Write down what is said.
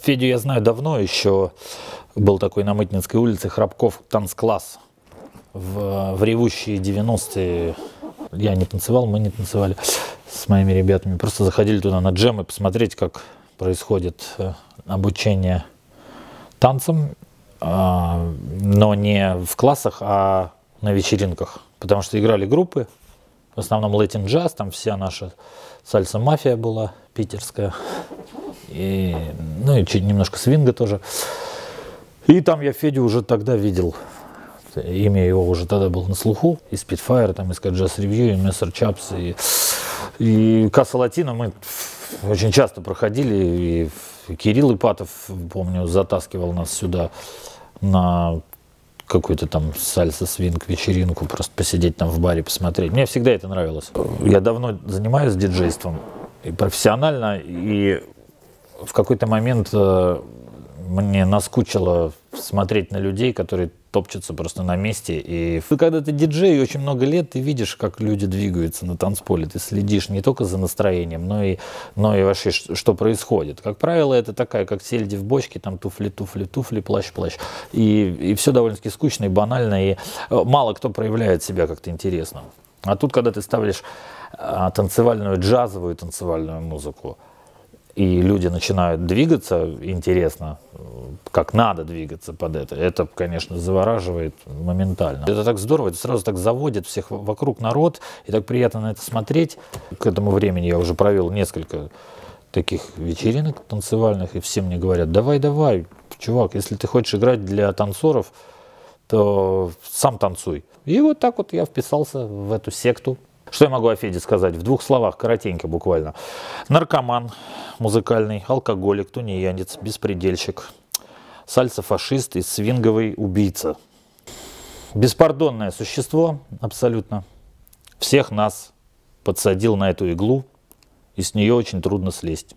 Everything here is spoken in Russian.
Федю я знаю давно, еще был такой на Мытнинской улице Храбков танцкласс. В, в ревущие 90-е я не танцевал, мы не танцевали с моими ребятами. Просто заходили туда на джемы посмотреть, как происходит э, обучение танцам, а, но не в классах, а на вечеринках. Потому что играли группы, в основном латин джаз, там вся наша сальса-мафия была питерская и, ну и чуть немножко свинга тоже. И там я Федю уже тогда видел. Имя его уже тогда было на слуху. И Spitfire, там, и Jazz Review, и Мессер Чапс, и, и Касса Латина мы очень часто проходили. И Кирилл Ипатов, помню, затаскивал нас сюда на какую-то там сальса свинг вечеринку, просто посидеть там в баре, посмотреть. Мне всегда это нравилось. Я давно занимаюсь диджейством и профессионально, и в какой-то момент э, мне наскучило смотреть на людей, которые топчутся просто на месте. И когда ты диджей очень много лет, ты видишь, как люди двигаются на танцполе. Ты следишь не только за настроением, но и, но и вообще, что происходит. Как правило, это такая, как сельди в бочке, там туфли, туфли, туфли, плащ, плащ. И, и все довольно-таки скучно и банально, и э, мало кто проявляет себя как-то интересно. А тут, когда ты ставишь а, танцевальную, джазовую танцевальную музыку, и люди начинают двигаться интересно, как надо двигаться под это, это, конечно, завораживает моментально. Это так здорово, это сразу так заводит всех вокруг народ, и так приятно на это смотреть. К этому времени я уже провел несколько таких вечеринок танцевальных, и все мне говорят, давай, давай, чувак, если ты хочешь играть для танцоров, то сам танцуй. И вот так вот я вписался в эту секту. Что я могу о Феде сказать? В двух словах, коротенько буквально. Наркоман музыкальный, алкоголик, тунеядец, беспредельщик, сальсо-фашист и свинговый убийца. Беспардонное существо, абсолютно. Всех нас подсадил на эту иглу, и с нее очень трудно слезть.